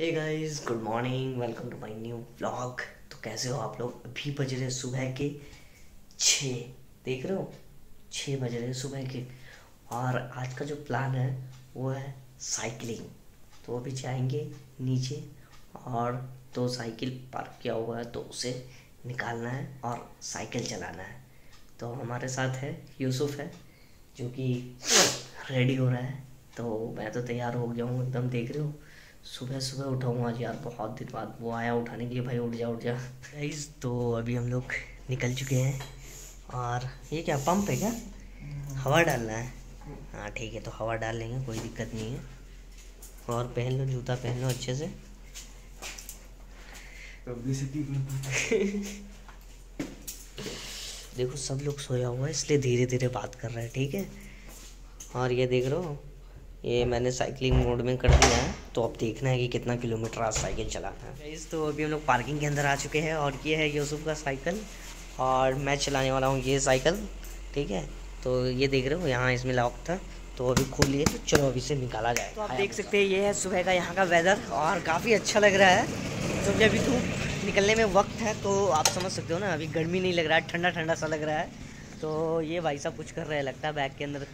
Hey guys good morning welcome to my new vlog तो कैसे हो आप लोग? अभी बज रहे सुबह के छः देख रहे हो? छः बज रहे सुबह के। और आज का जो प्लान है, वो है साइकिलिंग तो अभी जाएँगे नीचे और दो साइकिल पार्क किया हुआ है तो उसे निकालना है और साइकिल चलाना है। तो हमारे साथ है यूसुफ है, जो कि रेडी हो रहा है। तो मैं तो तैयार हो गया हूँ, एकदम देख रहे हो। सुबह सुबह उठा हूँ आज यार बहुत दिन बाद। वो आया उठाने के लिए भाई उठ जा उठ जा। गाइस तो अभी हम लोग निकल चुके हैं। और ये क्या पंप है क्या? हवा डालना है। हाँ ठीक है तो हवा डाल लेंगे कोई दिक्कत नहीं है। और पहन लो जूता पहन लो अच्छे से। देखो सब लोग सोया हुआ है इसलिए धीरे धीरे बात कर रहे हैं ठीक है? और ये देख रहे हो ये मैंने साइकिलिंग मोड में कर दिया है तो अब देखना है कि कितना किलोमीटर आज साइकिल चलाना है। गाइस तो अभी हम लोग पार्किंग के अंदर आ चुके हैं और ये है यूसुफ का साइकिल और मैं चलाने वाला हूँ ये साइकिल ठीक है? तो ये देख रहे हो यहाँ इसमें लॉक था तो अभी खोलिए तो चलो अभी से निकाला जाए। तो आप देख सकते हैं ये है सुबह का यहाँ का वेदर और काफ़ी अच्छा लग रहा है। क्योंकि अभी धूप निकलने में वक्त है तो आप समझ सकते हो ना अभी गर्मी नहीं लग रहा है ठंडा ठंडा सा लग रहा है। तो ये भाई साहब कुछ कर रहे हैं लगता है बैग के अंदर।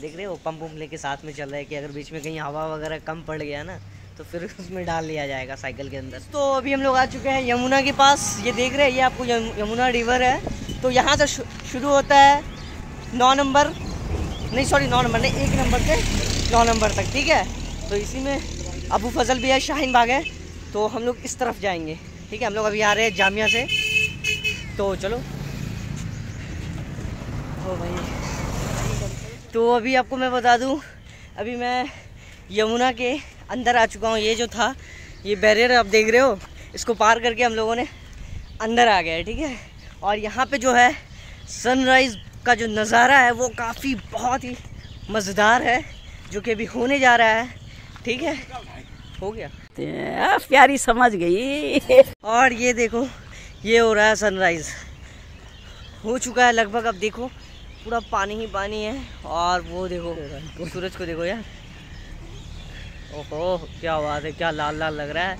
देख रहे हो? पंप वम्प लेके साथ में चल रहा है कि अगर बीच में कहीं हवा वगैरह कम पड़ गया ना तो फिर उसमें डाल लिया जाएगा साइकिल के अंदर। तो अभी हम लोग आ चुके हैं यमुना के पास। ये देख रहे हैं, ये आपको यमुना रिवर है। तो यहाँ से शुरू होता है नौ नंबर। नहीं सॉरी नौ नंबर नहीं, एक नंबर से नौ नंबर तक, ठीक है? तो इसी में अबू फजल भी है, शाहीन बाग है। तो हम लोग इस तरफ़ जाएँगे, ठीक है? हम लोग अभी आ रहे हैं जामिया से। तो चलो। ओ भाई। तो अभी आपको मैं बता दूँ अभी मैं यमुना के अंदर आ चुका हूँ। ये जो था ये बैरियर आप देख रहे हो इसको पार करके हम लोगों ने अंदर आ गए ठीक है? और यहाँ पे जो है सनराइज़ का जो नज़ारा है वो काफ़ी बहुत ही मज़ेदार है जो कि अभी होने जा रहा है ठीक है? हो गया। प्यारी समझ गई। और ये देखो ये हो रहा है सनराइज़ हो चुका है लगभग अब देखो पूरा पानी ही पानी है और वो देखो वो सूरज को देखो यार। ओहो क्या बात है क्या लाल लाल लग रहा है।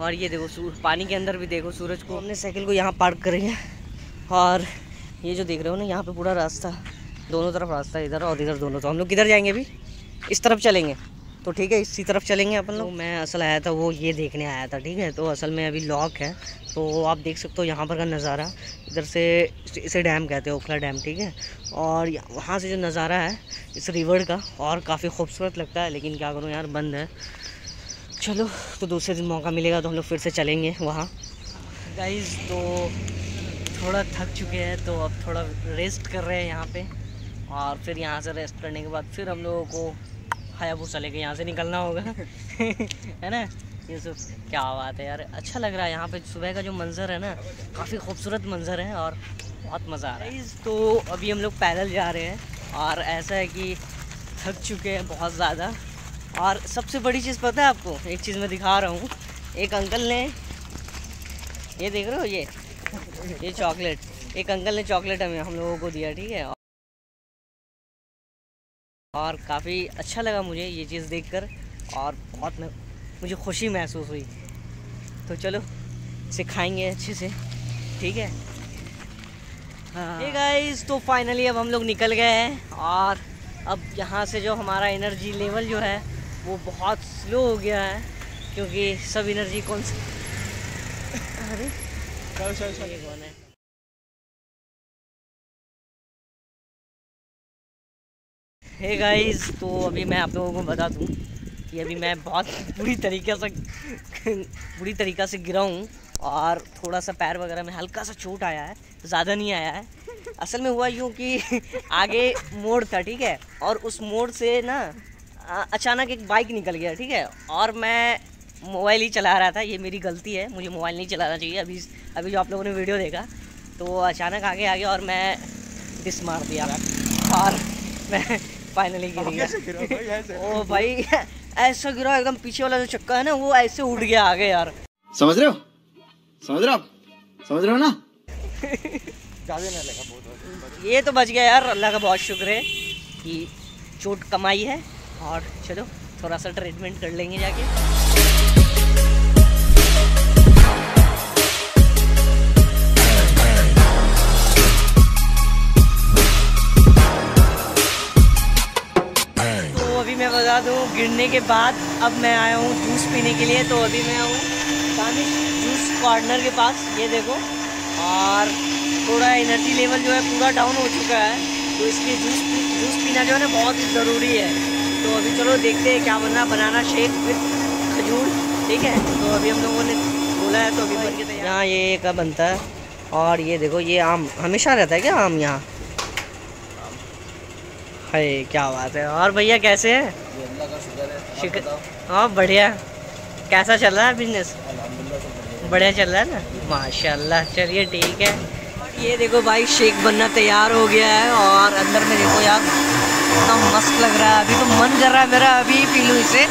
और ये देखो सूर पानी के अंदर भी देखो सूरज को। हमने साइकिल को यहाँ पार्क करेंगे और ये जो देख रहे हो ना यहाँ पे पूरा रास्ता। दोनों तरफ़ रास्ता इधर और इधर दोनों। तो हम लोग किधर जाएँगे अभी? इस तरफ़ चलेंगे। तो ठीक है इसी तरफ़ चलेंगे अपन लोग। तो मैं असल आया था वो ये देखने आया था ठीक है? तो असल में अभी लॉक है तो आप देख सकते हो यहाँ पर का नज़ारा। इधर से इसे डैम कहते हैं ओखला डैम ठीक है? और वहाँ से जो नज़ारा है इस रिवर का और काफ़ी खूबसूरत लगता है लेकिन क्या करूँ यार बंद है। चलो तो दूसरे दिन मौका मिलेगा तो हम लोग फिर से चलेंगे वहाँ। गाइज़ तो थोड़ा थक चुके हैं तो अब थोड़ा रेस्ट कर रहे हैं यहाँ पे। और फिर यहाँ से रेस्ट करने के बाद फिर हम लोगों को हायाबूसा लेके यहाँ से निकलना होगा। है ना? ये सब क्या बात है यार। अच्छा लग रहा है, यहाँ पे सुबह का जो मंज़र है ना, काफ़ी खूबसूरत मंज़र है और बहुत मज़ा आ रहा है। तो अभी हम लोग पैदल जा रहे हैं और ऐसा है कि थक चुके हैं बहुत ज़्यादा। और सबसे बड़ी चीज़ पता है आपको? एक चीज़ मैं दिखा रहा हूँ। एक अंकल ने, ये देख रहे हो ये? ये चॉकलेट। एक अंकल ने चॉकलेट हमें हम लोगों को दिया, ठीक है? और काफ़ी अच्छा लगा मुझे ये चीज़ देखकर और बहुत मुझे खुशी महसूस हुई। तो चलो इसे खाएँगे अच्छे से ठीक है? हाँ। गाइस तो फाइनली अब हम लोग निकल गए हैं और अब यहाँ से जो हमारा एनर्जी लेवल जो है वो बहुत स्लो हो गया है क्योंकि सब एनर्जी कौन सी अरे। कौन है? हे गाइस तो अभी मैं आप लोगों को बता दूँ कि अभी मैं बहुत बुरी तरीके से, बुरी तरीक़ा से गिरा हूँ और थोड़ा सा पैर वगैरह में हल्का सा चोट आया है, ज़्यादा नहीं आया है। असल में हुआ यूँ कि आगे मोड़ था, ठीक है? और उस मोड़ से ना अचानक एक बाइक निकल गया, ठीक है? और मैं मोबाइल ही चला रहा था, ये मेरी गलती है, मुझे मोबाइल नहीं चलाना चाहिए। अभी अभी जो आप लोगों ने वीडियो देखा तो अचानक आगे आ गया और मैं डिस मार दिया। और मैं फाइनली गिर गया। ओ भाई ऐसा गिरा एकदम पीछे वाला जो चक्का है ना वो ऐसे उड़ गया आगे यार। समझ रहे हो? समझ रहे हो समझ रहे हो ना? ये तो बच गया यार अल्लाह का बहुत शुक्र है कि चोट कमाई है। और चलो थोड़ा सा ट्रीटमेंट कर लेंगे जाके। गिरने के बाद अब मैं आया हूँ जूस पीने के लिए तो अभी मैं हूँ दानिश जूस कॉर्नर के पास, ये देखो। और थोड़ा एनर्जी लेवल जो है पूरा डाउन हो चुका है तो इसलिए जूस पी, जूस पीना जो है ना बहुत ही ज़रूरी है। तो अभी चलो देखते हैं क्या बनना, बनाना शेक विथ खजूर, ठीक है? तो अभी हम लोगों ने बोला है तो अभी बन के यहाँ ये का बनता है, और ये देखो, ये आम हमेशा रहता है क्या आम यहाँ? है क्या बात है। और भैया कैसे हैं? शुक्र हाँ बढ़िया। कैसा चल रहा है बिज़नेस बढ़िया चल रहा है ना? माशाल्लाह, चलिए ठीक है। ये देखो भाई, शेक बनना तैयार हो गया है और अंदर में देखो यार, इतना तो मस्त लग रहा है। अभी तो मन कर रहा है मेरा, अभी पी लूँ इसे।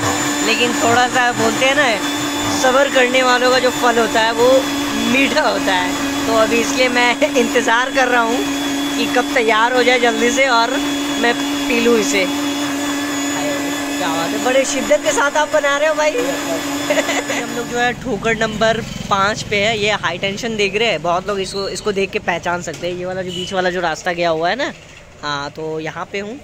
लेकिन थोड़ा सा बोलते हैं ना, सब्र करने वालों का जो फल होता है वो मीठा होता है। तो अभी इसलिए मैं इंतज़ार कर रहा हूँ कि कब तैयार हो जाए जल्दी से और मैं पी लूँ इसे। क्या बात है बड़े शिद्दत के साथ आप बना रहे हो भाई। हम लोग जो है ठोकर नंबर पाँच पे है ये हाई टेंशन देख रहे हैं बहुत लोग इसको इसको देख के पहचान सकते हैं। ये वाला जो बीच वाला जो रास्ता गया हुआ है ना हाँ तो यहाँ पे हूँ।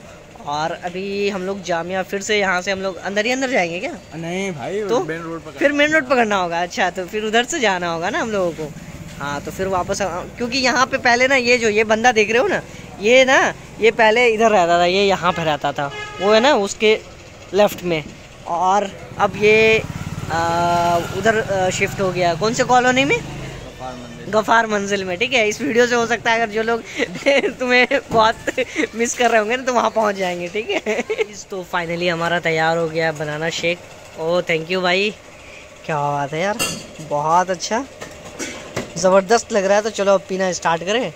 और अभी हम लोग जामिया फिर से यहाँ से हम लोग अंदर ही अंदर जाएँगे क्या? नहीं भाई तो मेन रोड पर फिर मेन रोड पकड़ना होगा अच्छा तो फिर उधर से जाना होगा ना हम लोगों को। हाँ तो फिर वापस क्योंकि यहाँ पे पहले ना ये जो ये बंदा देख रहे हो ना ये ना ये पहले इधर रहता था ये यहाँ पे रहता था। वो है ना उसके लेफ़्ट में। और अब ये आ, उधर शिफ्ट हो गया। कौन से कॉलोनी में? गफ़ार मंजिल में ठीक है? इस वीडियो से हो सकता है अगर जो लोग तुम्हें बहुत मिस कर रहे होंगे ना तो वहाँ पहुँच जाएँगे ठीक है? तो फाइनली हमारा तैयार हो गया banana shake O thank you भाई। क्या बात है यार बहुत अच्छा। ज़बरदस्त लग रहा है तो चलो अब पीना स्टार्ट करें।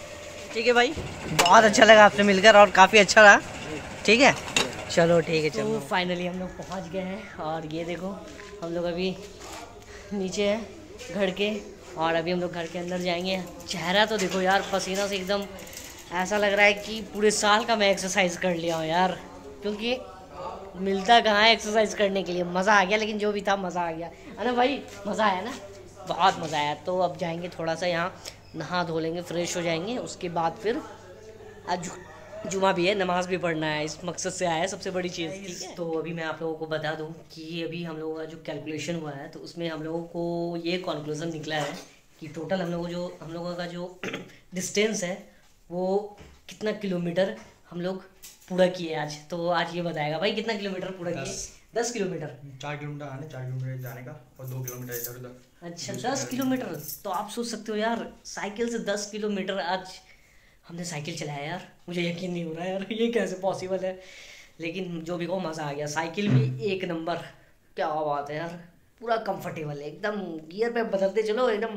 ठीक है भाई। बहुत अच्छा लगा आपसे मिलकर और काफ़ी अच्छा रहा। ठीक है? चलो ठीक है चलो। फाइनली हम लोग पहुँच गए हैं और ये देखो हम लोग अभी नीचे है घर के और अभी हम लोग घर के अंदर जाएँगे। चेहरा तो देखो यार पसीना से एकदम ऐसा लग रहा है कि पूरे साल का मैं एक्सरसाइज कर लिया हूँ यार। क्योंकि मिलता कहाँ है एक्सरसाइज करने के लिए? मज़ा आ गया लेकिन जो भी था मज़ा आ गया। है ना भाई मज़ा आया ना? बहुत मज़ा आया। तो अब जाएँगे थोड़ा सा यहाँ नहा धो लेंगे फ्रेश हो जाएँगे। उसके बाद फिर आज जुमा भी है नमाज़ भी पढ़ना है इस मकसद से आया है सबसे बड़ी चीज़ ठीक है? तो अभी मैं आप लोगों को बता दूँ कि अभी हम लोगों का जो कैलकुलेशन हुआ है तो उसमें हम लोगों को ये कॉन्क्लूज़न निकला है कि टोटल हम लोगों जो हम लोगों का जो डिस्टेंस है वो कितना किलोमीटर हम लोग पूरा किए आज? तो आज ये बताएगा भाई कितना किलोमीटर पूरा किए? दस। किलोमीटर? चार किलोमीटर आने चार किलोमीटर जाने का और दो किलोमीटर इधर उधर। अच्छा दस किलोमीटर? तो आप सोच सकते हो यार साइकिल से दस किलोमीटर आज हमने साइकिल चलाया यार मुझे यकीन नहीं हो रहा है यार ये कैसे पॉसिबल है? लेकिन जो भी हो मज़ा आ गया। साइकिल भी एक नंबर। क्या बात है यार। पूरा कंफर्टेबल है एकदम गियर पे बदलते चलो एकदम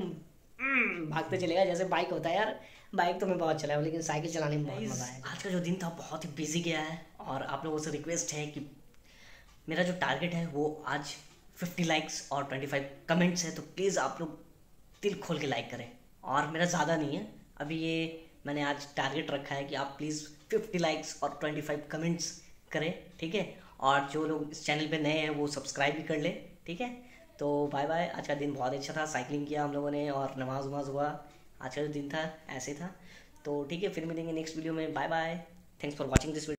हम्म, भागते चलेगा जैसे बाइक होता है यार बाइक तो मैं बहुत चलाया हूँ लेकिन साइकिल चलाने में बहुत मज़ा आया। आज का जो दिन था बहुत ही बिज़ी गया है। और आप लोगों से रिक्वेस्ट है कि मेरा जो टारगेट है वो आज 50 लाइक्स और 25 कमेंट्स है तो प्लीज़ आप लोग दिल खोल के लाइक करें। और मेरा ज़्यादा नहीं है। अभी ये मैंने आज टारगेट रखा है कि आप प्लीज़ 50 लाइक्स और 25 कमेंट्स करें, ठीक है? और जो लोग इस चैनल पे नए हैं, वो सब्सक्राइब भी कर लें, ठीक है? तो बाय बाय आज का दिन बहुत अच्छा था साइकिलिंग किया हम लोगों ने और नमाज़ वमाज हुआ। आज का जो दिन था, ऐसे था। तो ठीक है, फिर मिलेंगे नेक्स्ट वीडियो में। Bye bye thanks for watching this video